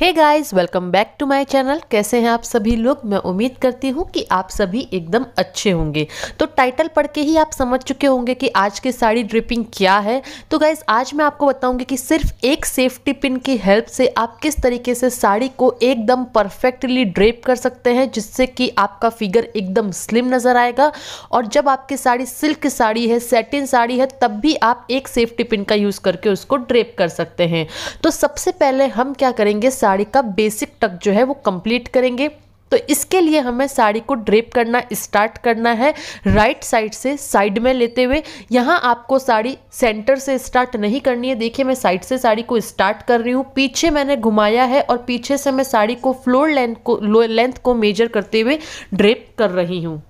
Hey guys welcome back to my channel कैसे हैं आप सभी लोग? मैं उम्मीद करती हूँ कि आप सभी एकदम अच्छे होंगे। तो टाइटल पढ़ के ही आप समझ चुके होंगे कि आज की साड़ी ड्रिपिंग क्या है। तो गाइस आज मैं आपको बताऊँगी कि सिर्फ़ एक सेफ्टी पिन की हेल्प से आप किस तरीके से साड़ी को एकदम परफेक्टली ड्रेप कर सकते हैं, जिससे कि आपका फिगर एकदम स्लिम नज़र आएगा। और जब आपकी साड़ी सिल्क साड़ी है सेटिन साड़ी है, तब भी आप एक सेफ्टी पिन का यूज़ करके उसको ड्रेप कर सकते हैं। तो सबसे पहले हम क्या करेंगे साड़ी का बेसिक टक जो है वो कंप्लीट करेंगे। तो इसके लिए हमें साड़ी को ड्रेप करना स्टार्ट करना है। राइट साइड से साइड में लेते हुए यहाँ आपको साड़ी सेंटर से स्टार्ट नहीं करनी है। देखिए, मैं साइड से साड़ी को स्टार्ट कर रही हूँ। पीछे मैंने घुमाया है और पीछे से मैं साड़ी को फ्लोर लेंथ को लेंथ को मेजर करते हुए ड्रेप कर रही हूँ।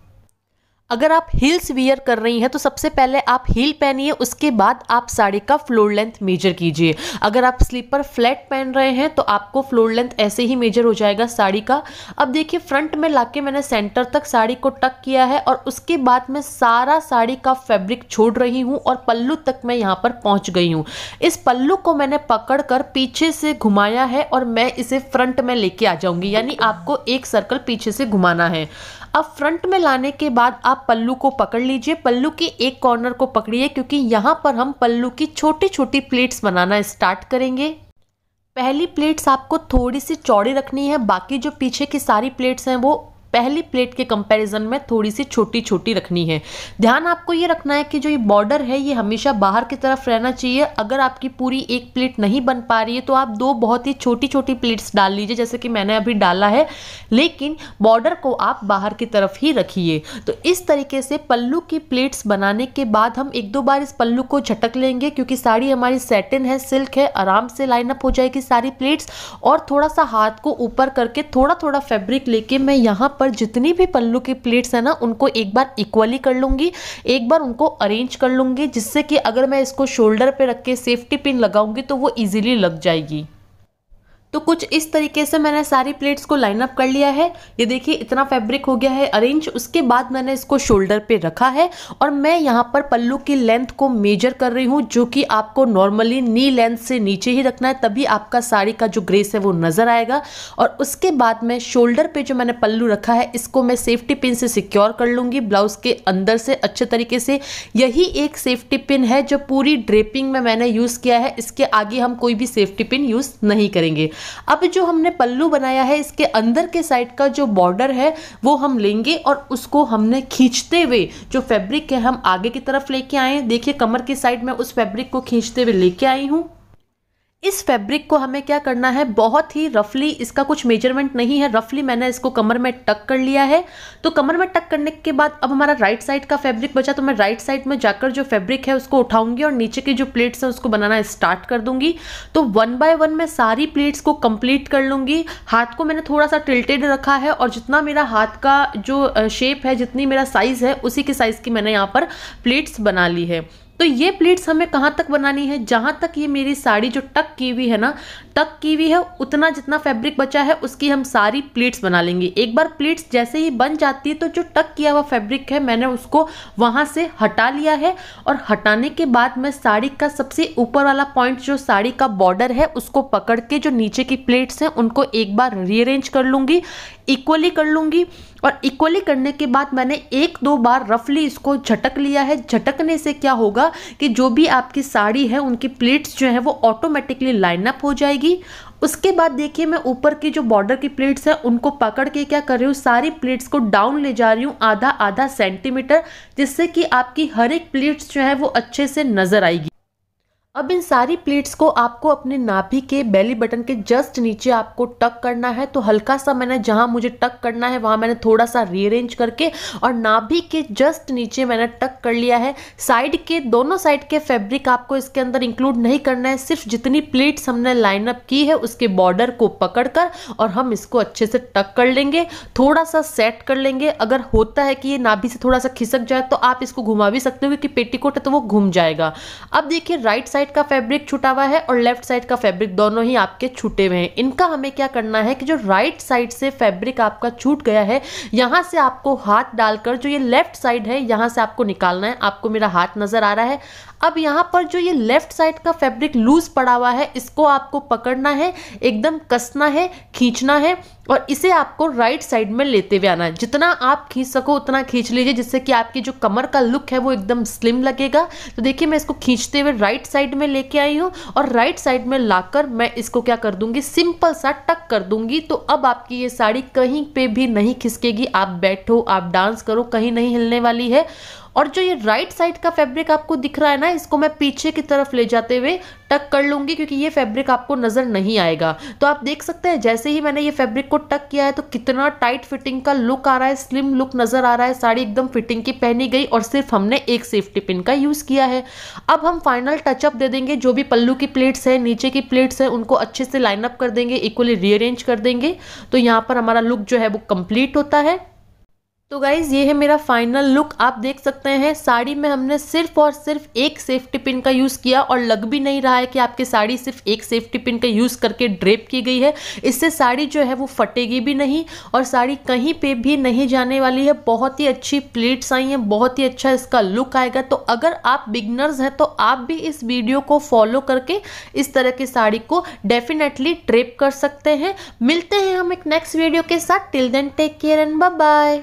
अगर आप हील्स वियर कर रही हैं तो सबसे पहले आप हील पहनिए, उसके बाद आप साड़ी का फ्लोर लेंथ मेजर कीजिए। अगर आप स्लीपर फ्लैट पहन रहे हैं तो आपको फ्लोर लेंथ ऐसे ही मेजर हो जाएगा साड़ी का। अब देखिए फ्रंट में लाके मैंने सेंटर तक साड़ी को टक किया है और उसके बाद मैं सारा साड़ी का फैब्रिक छोड़ रही हूँ और पल्लू तक मैं यहाँ पर पहुँच गई हूँ। इस पल्लू को मैंने पकड़ कर पीछे से घुमाया है और मैं इसे फ्रंट में लेके आ जाऊँगी। यानी आपको एक सर्कल पीछे से घुमाना है। अब फ्रंट में लाने के बाद आप पल्लू को पकड़ लीजिए। पल्लू के एक कॉर्नर को पकड़िए, क्योंकि यहाँ पर हम पल्लू की छोटी छोटी प्लेट्स बनाना स्टार्ट करेंगे। पहली प्लेट्स आपको थोड़ी सी चौड़ी रखनी है, बाकी जो पीछे की सारी प्लेट्स हैं वो पहली प्लेट के कंपैरिजन में थोड़ी सी छोटी छोटी रखनी है। ध्यान आपको ये रखना है कि जो ये बॉर्डर है, ये हमेशा बाहर की तरफ़ रहना चाहिए। अगर आपकी पूरी एक प्लेट नहीं बन पा रही है तो आप दो बहुत ही छोटी छोटी प्लेट्स डाल लीजिए, जैसे कि मैंने अभी डाला है। लेकिन बॉर्डर को आप बाहर की तरफ़ ही रखिए। तो इस तरीके से पल्लू की प्लेट्स बनाने के बाद हम एक दो बार इस पल्लू को झटक लेंगे, क्योंकि साड़ी हमारी सेटिन है सिल्क है, आराम से लाइनअप हो जाएगी सारी प्लेट्स और थोड़ा सा हाथ को ऊपर करके थोड़ा थोड़ा फैब्रिक लेके मैं यहाँ पर जितनी भी पल्लू की प्लेट्स है ना, उनको एक बार इक्वली कर लूँगी, एक बार उनको अरेंज कर लूँगी, जिससे कि अगर मैं इसको शोल्डर पे रख के सेफ्टी पिन लगाऊँगी तो वो इजीली लग जाएगी। तो कुछ इस तरीके से मैंने सारी प्लेट्स को लाइन अप कर लिया है। ये देखिए, इतना फैब्रिक हो गया है। अरेंज उसके बाद मैंने इसको शोल्डर पे रखा है और मैं यहाँ पर पल्लू की लेंथ को मेजर कर रही हूँ, जो कि आपको नॉर्मली नी लेंथ से नीचे ही रखना है, तभी आपका साड़ी का जो ग्रेस है वो नज़र आएगा। और उसके बाद मैं शोल्डर पर जो मैंने पल्लू रखा है, इसको मैं सेफ्टी पिन से सिक्योर कर लूँगी ब्लाउज़ के अंदर से अच्छे तरीके से। यही एक सेफ्टी पिन है जो पूरी ड्रेपिंग में मैंने यूज़ किया है। इसके आगे हम कोई भी सेफ्टी पिन यूज़ नहीं करेंगे। अब जो हमने पल्लू बनाया है, इसके अंदर के साइड का जो बॉर्डर है, वो हम लेंगे और उसको हमने खींचते हुए जो फैब्रिक है, हम आगे की तरफ़ लेके आए देखिए, कमर की साइड में उस फैब्रिक को खींचते हुए लेके आई हूँ। इस फैब्रिक को हमें क्या करना है? बहुत ही रफली इसका कुछ मेज़रमेंट नहीं है। रफली मैंने इसको कमर में टक कर लिया है। तो कमर में टक करने के बाद अब हमारा राइट साइड का फैब्रिक बचा तो मैं राइट साइड में जाकर जो फैब्रिक है उसको उठाऊँगी और नीचे की जो प्लेट्स हैं उसको बनाना स्टार्ट कर दूँगी। तो वन बाय वन मैं सारी प्लेट्स को कंप्लीट कर लूँगी। हाथ को मैंने थोड़ा सा टिल्टेड रखा है और जितना मेरा हाथ का जो शेप है, जितनी मेरा साइज़ है, उसी के साइज़ की मैंने यहाँ पर प्लेट्स बना ली है। तो ये प्लीट्स हमें कहाँ तक बनानी है? जहाँ तक ये मेरी साड़ी जो टक की हुई है ना टक की हुई है, उतना जितना फैब्रिक बचा है, उसकी हम सारी प्लेट्स बना लेंगे। एक बार प्लेट्स जैसे ही बन जाती है तो जो टक किया हुआ फैब्रिक है, मैंने उसको वहाँ से हटा लिया है और हटाने के बाद मैं साड़ी का सबसे ऊपर वाला पॉइंट जो साड़ी का बॉर्डर है, उसको पकड़ के जो नीचे की प्लेट्स हैं, उनको एक बार रीअरेंज कर लूँगी इक्वली कर लूँगी और इक्वली करने के बाद मैंने एक दो बार रफली इसको झटक लिया है। झटकने से क्या होगा कि जो भी आपकी साड़ी है, उनकी प्लेट्स जो है, वो ऑटोमेटिकली लाइनअप हो जाएगी। उसके बाद देखिए मैं ऊपर की जो बॉर्डर की प्लेट्स है, उनको पकड़ के क्या कर रही हूँ, सारी प्लेट्स को डाउन ले जा रही हूँ आधा आधा सेंटीमीटर जिससे कि आपकी हर एक प्लेट्स जो है, वो अच्छे से नज़र आएगी। अब इन सारी प्लेट्स को आपको अपने नाभि के बेली बटन के जस्ट नीचे आपको टक करना है। तो हल्का सा मैंने जहाँ मुझे टक करना है, वहाँ मैंने थोड़ा सा रीअरेंज करके और नाभि के जस्ट नीचे मैंने टक कर लिया है। साइड के, दोनों साइड के फैब्रिक आपको इसके अंदर इंक्लूड नहीं करना है। सिर्फ़ जितनी प्लेट्स हमने लाइनअप की है, उसके बॉर्डर को पकड़ कर और हम इसको अच्छे से टक कर लेंगे। थोड़ा सा सेट कर लेंगे। अगर होता है कि ये नाभि से थोड़ा सा खिसक जाए तो आप इसको घुमा भी सकते हो, क्योंकि पेटीकोट है तो वो घूम जाएगा। अब देखिए राइट साइड साइड का फैब्रिक छुटा हुआ है और लेफ़्ट साइड का फैब्रिक दोनों ही आपके छूटे हुए हैं। इनका हमें क्या करना है कि जो राइट साइड से फैब्रिक आपका छूट गया है, यहाँ से आपको हाथ डालकर जो ये लेफ़्ट साइड है, यहाँ से आपको निकालना है। आपको मेरा हाथ नज़र आ रहा है। अब यहाँ पर जो ये लेफ़्ट साइड का फैब्रिक लूज पड़ा हुआ है, इसको आपको पकड़ना है, एकदम कसना है, खींचना है और इसे आपको राइट साइड में लेते हुए आना है। जितना आप खींच सको, उतना खींच लीजिए, जिससे कि आपकी जो कमर का लुक है, वो एकदम स्लिम लगेगा। तो देखिए, मैं इसको खींचते हुए राइट साइड में लेके आई हूँ और राइट साइड में लाकर मैं इसको क्या कर दूँगी? सिंपल सा टक कर दूँगी। तो अब आपकी ये साड़ी कहीं पे भी नहीं खिसकेगी। आप बैठो, आप डांस करो, कहीं नहीं हिलने वाली है। और जो ये राइट साइड का फैब्रिक आपको दिख रहा है ना, इसको मैं पीछे की तरफ़ ले जाते हुए टक कर लूँगी, क्योंकि ये फैब्रिक आपको नज़र नहीं आएगा। तो आप देख सकते हैं, जैसे ही मैंने ये फैब्रिक को टक किया है तो कितना टाइट फिटिंग का लुक आ रहा है स्लिम लुक नज़र आ रहा है। साड़ी एकदम फिटिंग की पहनी गई और सिर्फ़ हमने एक सेफ्टी पिन का यूज़ किया है। अब हम फाइनल टचअप दे देंगे, जो भी पल्लू की प्लेट्स है, नीचे की प्लेट्स है, उनको अच्छे से लाइनअप कर देंगे इक्वली रीअरेंज कर देंगे। तो यहाँ पर हमारा लुक जो है वो कंप्लीट होता है। तो गाइज़ ये है मेरा फाइनल लुक आप देख सकते हैं, साड़ी में हमने सिर्फ़ और सिर्फ़ एक सेफ्टी पिन का यूज़ किया और लग भी नहीं रहा है कि आपकी साड़ी सिर्फ़ एक सेफ्टी पिन का यूज़ करके ड्रेप की गई है। इससे साड़ी जो है वो फटेगी भी नहीं और साड़ी कहीं पे भी नहीं जाने वाली है। बहुत ही अच्छी प्लेट्स आई हैं, बहुत ही अच्छा इसका लुक आएगा। तो अगर आप बिगनर्स हैं तो आप भी इस वीडियो को फॉलो करके इस तरह की साड़ी को डेफिनेटली ड्रेप कर सकते हैं। मिलते हैं हम एक नेक्स्ट वीडियो के साथ। Till then take care and bye